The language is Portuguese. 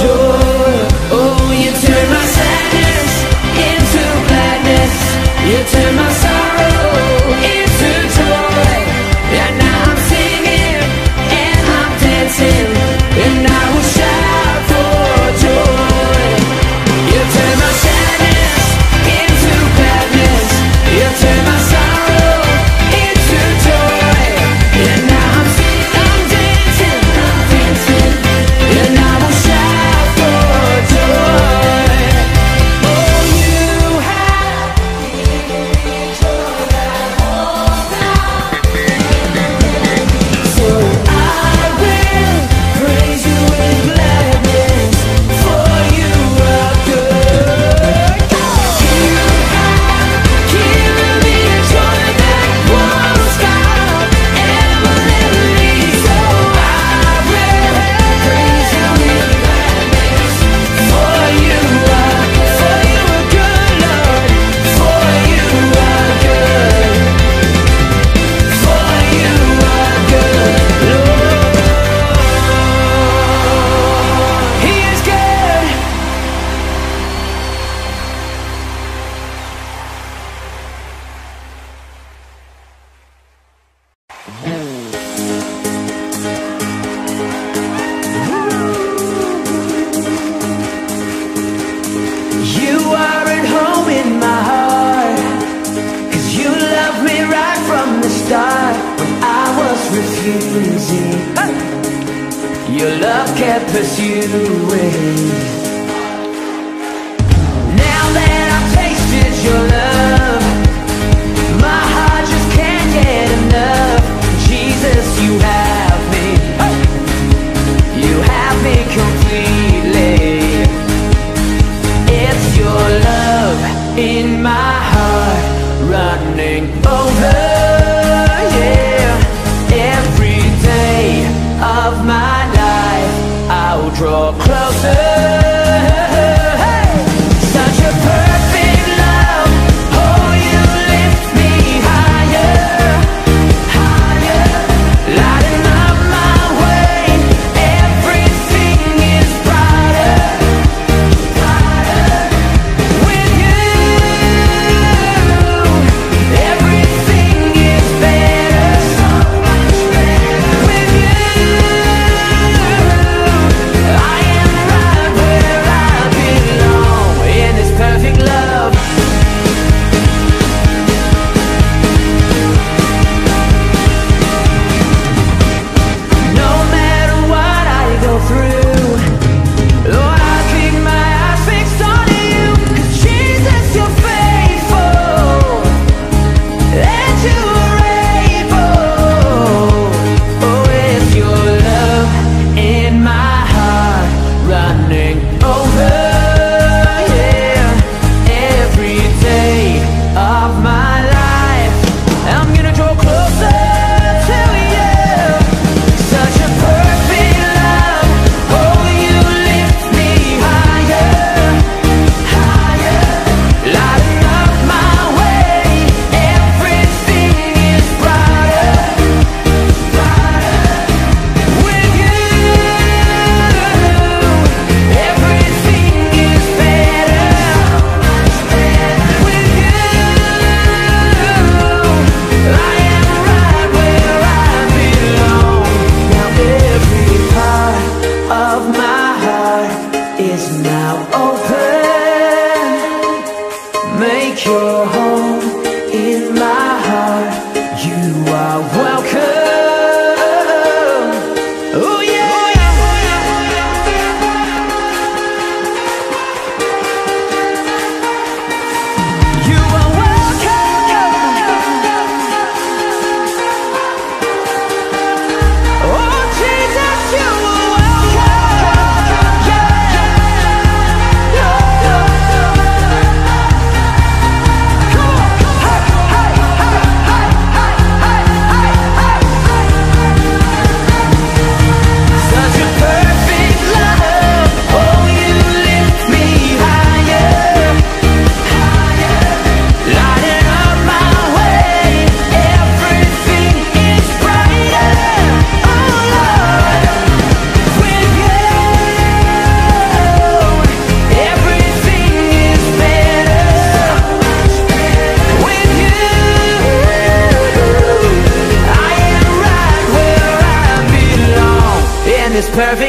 for perfect